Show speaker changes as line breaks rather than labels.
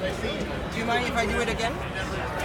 Do you mind if I do it again?